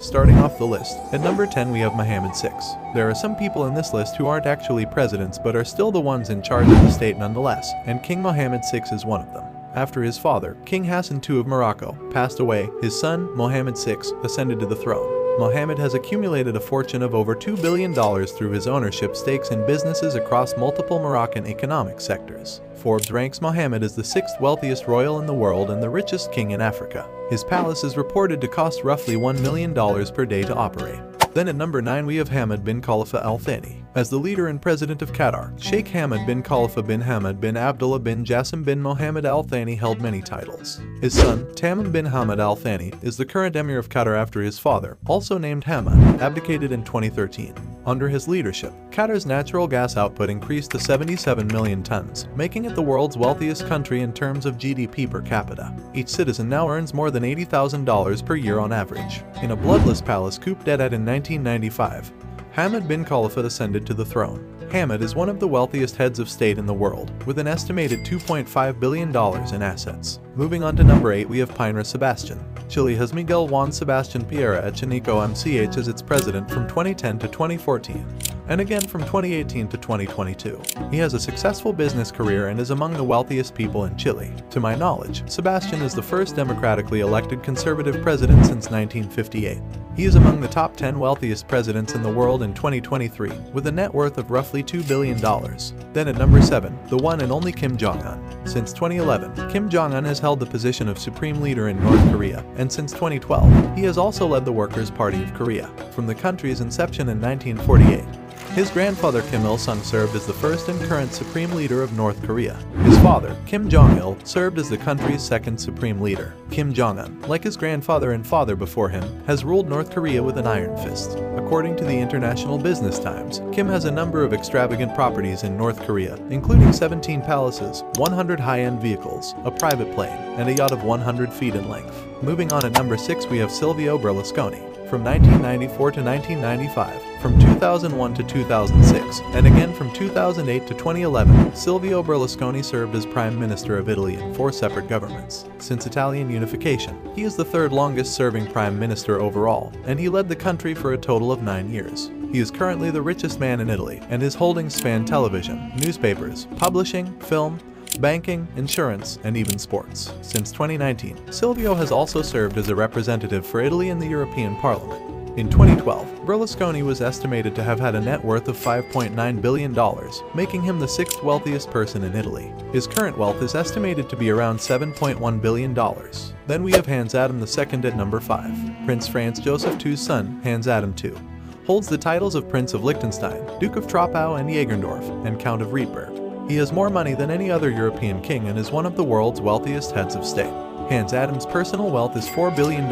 Starting off the list, at number 10 we have Mohammed VI. There are some people in this list who aren't actually presidents but are still the ones in charge of the state nonetheless, and King Mohammed VI is one of them. After his father, King Hassan II of Morocco, passed away, his son, Mohammed VI, ascended to the throne. Mohammed has accumulated a fortune of over $2 billion through his ownership stakes in businesses across multiple Moroccan economic sectors. Forbes ranks Mohammed as the sixth wealthiest royal in the world and the richest king in Africa. His palace is reported to cost roughly $1 million per day to operate. Then at number 9 we have Hamad bin Khalifa Al Thani. As the leader and president of Qatar, Sheikh Hamad bin Khalifa bin Hamad bin Abdullah bin Jassim bin Mohammed Al Thani held many titles. His son, Tamim bin Hamad Al Thani, is the current emir of Qatar after his father, also named Hamad, abdicated in 2013. Under his leadership, Qatar's natural gas output increased to 77 million tons, making it the world's wealthiest country in terms of GDP per capita. Each citizen now earns more than $80,000 per year on average. In a bloodless palace coup d'etat in 1995, Hamad bin Khalifa ascended to the throne. Hamad is one of the wealthiest heads of state in the world, with an estimated $2.5 billion in assets. Moving on to number 8 we have Pinera Sebastian. Chile has Miguel Juan Sebastian Pinera Echenique MCH as its president from 2010 to 2014 and again from 2018 to 2022. He has a successful business career and is among the wealthiest people in Chile. To my knowledge, Sebastian is the first democratically elected conservative president since 1958. He is among the top 10 wealthiest presidents in the world in 2023, with a net worth of roughly $2 billion. Then at number 7, the one and only Kim Jong-un. Since 2011, Kim Jong-un has held the position of supreme leader in North Korea, and since 2012, he has also led the Workers' Party of Korea, from the country's inception in 1948. His grandfather Kim Il-sung served as the first and current supreme leader of North Korea. Father, Kim Jong-il, served as the country's second supreme leader. Kim Jong-un, like his grandfather and father before him, has ruled North Korea with an iron fist. According to the International Business Times, Kim has a number of extravagant properties in North Korea, including 17 palaces, 100 high-end vehicles, a private plane, and a yacht of 100 feet in length. Moving on at number 6 we have Silvio Berlusconi from 1994 to 1995, from 2001 to 2006, and again from 2008 to 2011, Silvio Berlusconi served as Prime Minister of Italy in four separate governments. Since Italian unification, he is the third longest serving Prime Minister overall, and he led the country for a total of nine years. He is currently the richest man in Italy, and his holdings span television, newspapers, publishing, film, banking, insurance, and even sports. Since 2019, Silvio has also served as a representative for Italy in the European Parliament. In 2012, Berlusconi was estimated to have had a net worth of $5.9 billion, making him the sixth wealthiest person in Italy. His current wealth is estimated to be around $7.1 billion. Then we have Hans Adam II at number 5. Prince Franz Joseph II's son, Hans Adam II, holds the titles of Prince of Liechtenstein, Duke of Troppau and Jagerndorf, and Count of Rietberg. He has more money than any other European king and is one of the world's wealthiest heads of state. Hans Adam's personal wealth is $4 billion,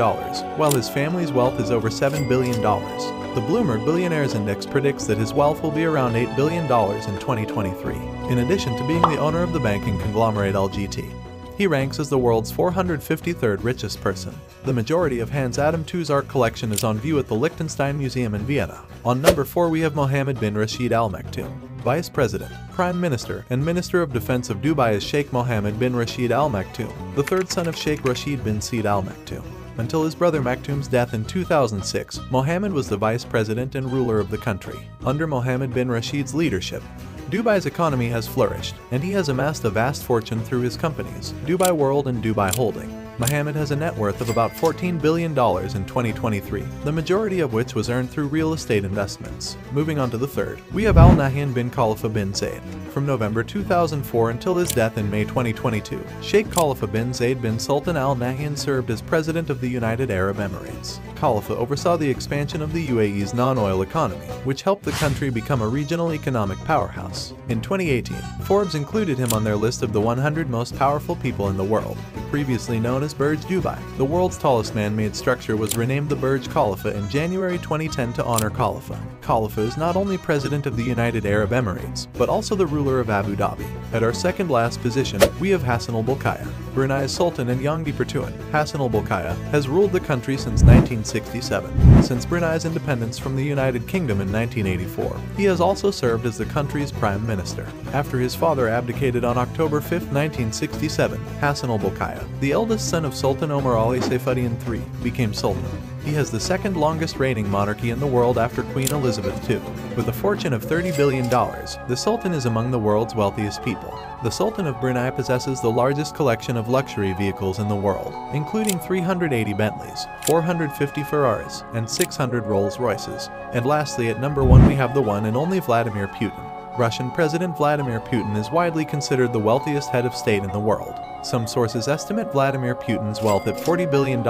while his family's wealth is over $7 billion. The Bloomberg Billionaires Index predicts that his wealth will be around $8 billion in 2023, in addition to being the owner of the banking conglomerate LGT. He ranks as the world's 453rd richest person. The majority of Hans Adam II's art collection is on view at the Liechtenstein Museum in Vienna. On number 4 we have Mohammed bin Rashid Al Maktoum. Vice President, Prime Minister, and Minister of Defense of Dubai is Sheikh Mohammed bin Rashid Al Maktoum, the third son of Sheikh Rashid bin Said Al Maktoum. Until his brother Maktoum's death in 2006, Mohammed was the vice president and ruler of the country. Under Mohammed bin Rashid's leadership, Dubai's economy has flourished, and he has amassed a vast fortune through his companies, Dubai World and Dubai Holding. Mohammed has a net worth of about $14 billion in 2023, the majority of which was earned through real estate investments. Moving on to the third, we have Al Nahyan bin Khalifa bin Zayed. From November 2004 until his death in May 2022, Sheikh Khalifa bin Zayed bin Sultan Al Nahyan served as President of the United Arab Emirates. Khalifa oversaw the expansion of the UAE's non-oil economy, which helped the country become a regional economic powerhouse. In 2018, Forbes included him on their list of the 100 most powerful people in the world. Previously known as Burj Dubai, the world's tallest man-made structure was renamed the Burj Khalifa in January 2010 to honor Khalifa. Khalifa is not only President of the United Arab Emirates, but also the ruler of Abu Dhabi. At our second last position, we have Hassanal Bolkiah, Brunei's Sultan and Yang di-Pertuan. Hassanal Bolkiah has ruled the country since 1967, since Brunei's independence from the United Kingdom in 1984. He has also served as the country's prime minister. After his father abdicated on October 5, 1967, Hassanal Bolkiah, the eldest son of Sultan Omar Ali Saifuddin III, became Sultan. He has the second longest reigning monarchy in the world after Queen Elizabeth II. With a fortune of $30 billion, the Sultan is among the world's wealthiest people. The Sultan of Brunei possesses the largest collection of luxury vehicles in the world, including 380 Bentleys, 450 Ferraris, and 600 Rolls-Royces. And lastly, at number one we have the one and only Vladimir Putin. Russian President Vladimir Putin is widely considered the wealthiest head of state in the world. Some sources estimate Vladimir Putin's wealth at $40 billion,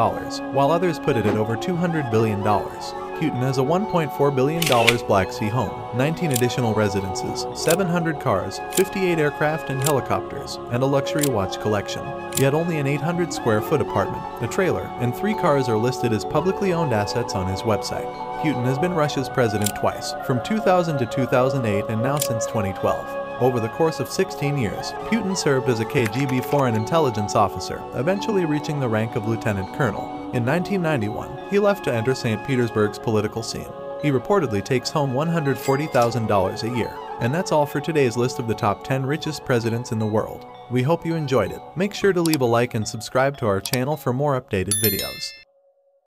while others put it at over $200 billion. Putin has a $1.4 billion Black Sea home, 19 additional residences, 700 cars, 58 aircraft and helicopters, and a luxury watch collection. Yet only an 800 square foot apartment, a trailer, and three cars are listed as publicly owned assets on his website. Putin has been Russia's president twice, from 2000 to 2008 and now since 2012. Over the course of 16 years, Putin served as a KGB foreign intelligence officer, eventually reaching the rank of lieutenant colonel. In 1991, he left to enter St. Petersburg's political scene. He reportedly takes home $140,000 a year. And that's all for today's list of the top 10 richest presidents in the world. We hope you enjoyed it. Make sure to leave a like and subscribe to our channel for more updated videos.